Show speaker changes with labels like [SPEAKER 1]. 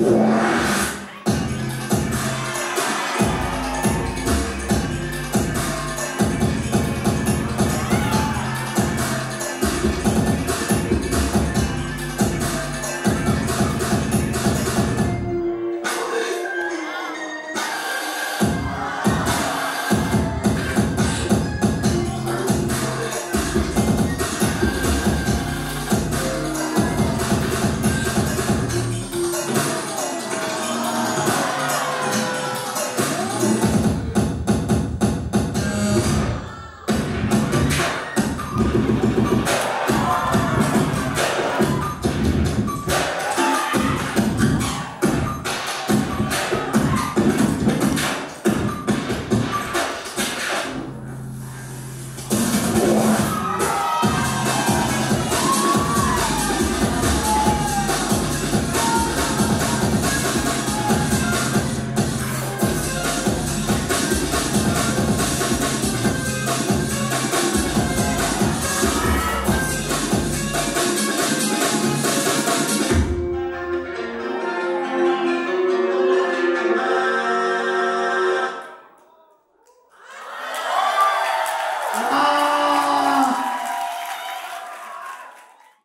[SPEAKER 1] Yeah.